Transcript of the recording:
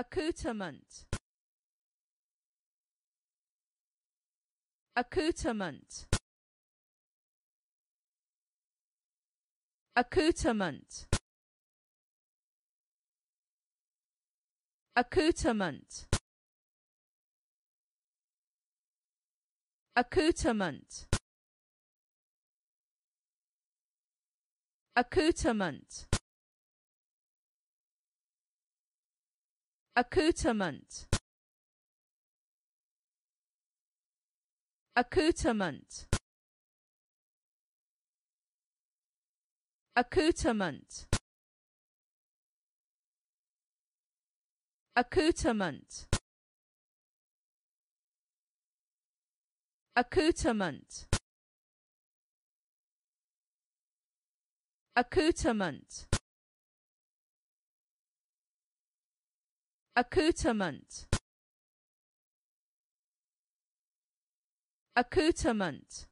accoutrement. Accoutrement. Accoutrement. Accoutrement. Accoutrement. Accoutrement accoutrement accoutrement accoutrement accoutrement accoutrement accoutrement accoutrement accoutrement